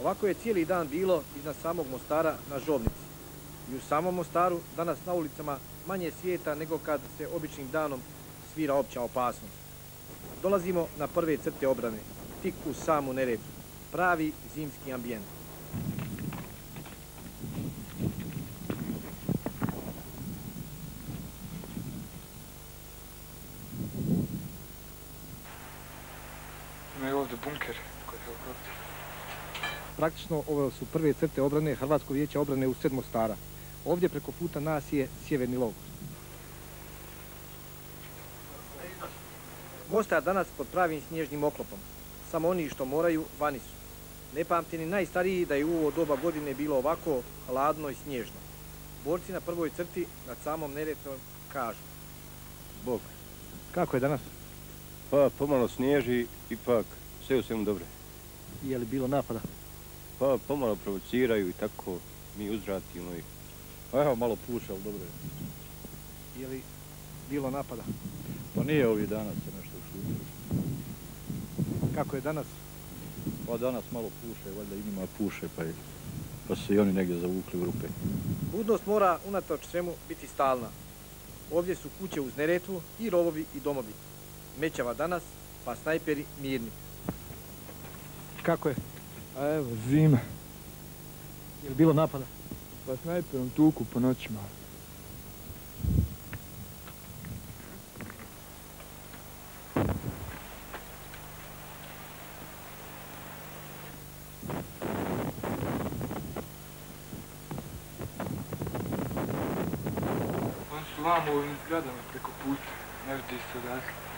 Ovako je cijeli dan bilo iznad samog Mostara na Žovnici. I u samom Mostaru danas na ulicama manje svijeta nego kad se običnim danom svira opća opasnost. Dolazimo na prve crte obrane, tik u samu Neretvu. Pravi zimski ambijent. Ima je ovdje bunker kod helikoptera. Praktično ovo su prve crte obrane Hrvatskog vijeća obrane u sedmo stara. Ovdje preko puta nas je sjeverni logor. Mostar danas pod pravim snježnim oklopom. Samo oni što moraju, vani su. Ne pamti ni najstariji da je u ovo doba godine bilo ovako hladno i snježno. Borci na prvoj crti nad samom Neretvom kažu. Bog. Kako je danas? Pa pomalo snježi, ipak sve u svemu dobro. Je li bilo napada? Pa pomalo provociraju i tako mi uzvratimo i... Pa evo malo puša, ali dobro je. Je li bilo napada? Pa nije ovih dana se nešto šutilo. Kako je danas? Pa danas malo puše, valjda i njima puše, pa, je, pa su se i oni negdje zavukli u rupe. Budnost mora unatoč svemu biti stalna. Ovdje su kuće uz Neretvu i rovovi i domovi. Mećava danas, pa snajperi mirni. Kako je? A evo, zima. Je li bilo napada? Pa snajperom tuku po noćima. Oni su vamo u ovim zgradama preko puta. Ne vidi se odakle.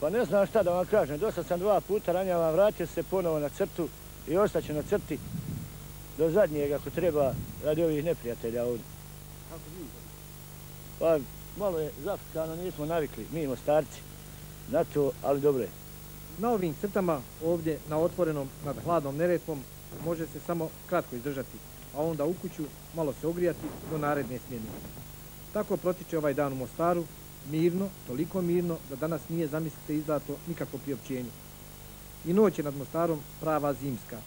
Pa ne znam šta da vam kažem, dosta sam dva puta ranjavan, vratio se ponovo na crtu i ostaću na crti do zadnjeg ako treba radi ovih neprijatelja ovdje. Kako? Pa malo je zafrkano, nismo navikli, mi starci na to, ali dobro je. Na ovim crtama ovdje na otvorenom nad hladnom Neretvom može se samo kratko izdržati, a onda u kuću malo se ogrijati do naredne smjene. Tako protiče ovaj dan u Mostaru, mirno, toliko mirno da danas nije zamislite izdato nikakvo priopćenje. I noć je nad Mostarom prava zimska,